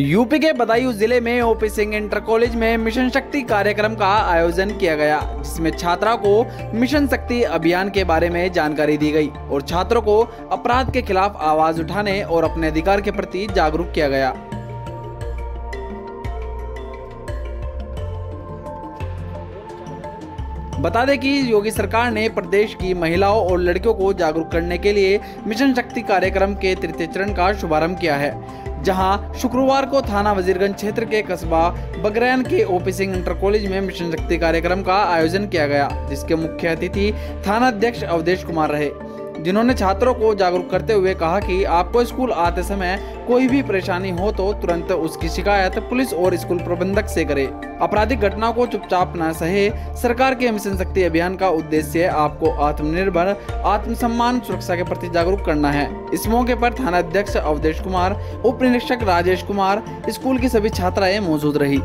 UP के बदायूं ज़िले में ओपी सिंह इंटर कॉलेज में मिशन शक्ति कार्यक्रम का आयोजन किया गया, जिसमें छात्रा को मिशन शक्ति अभियान के बारे में जानकारी दी गई और छात्रों को अपराध के खिलाफ आवाज़ उठाने और अपने अधिकार के प्रति जागरूक किया गया। बता दें कि योगी सरकार ने प्रदेश की महिलाओं और लड़कियों को जागरूक करने के लिए मिशन शक्ति कार्यक्रम के तृतीय चरण का शुभारंभ किया है। जहाँ शुक्रवार को थाना वजीरगंज क्षेत्र के कस्बा बगरैन के ओपी सिंह इंटर कॉलेज में मिशन शक्ति कार्यक्रम का आयोजन किया गया, जिसके मुख्य अतिथि थाना अध्यक्ष अवधेश कुमार रहे। जिन्होंने छात्रों को जागरूक करते हुए कहा कि आपको स्कूल आते समय कोई भी परेशानी हो तो तुरंत उसकी शिकायत पुलिस और स्कूल प्रबंधक से करें। आपराधिक घटनाओं को चुपचाप न सहे। सरकार के मिशन शक्ति अभियान का उद्देश्य आपको आत्मनिर्भर, आत्मसम्मान, सुरक्षा के प्रति जागरूक करना है। इस मौके पर थाना अध्यक्ष अवधेश कुमार, उप निरीक्षक राजेश कुमार, स्कूल की सभी छात्राएँ मौजूद रही।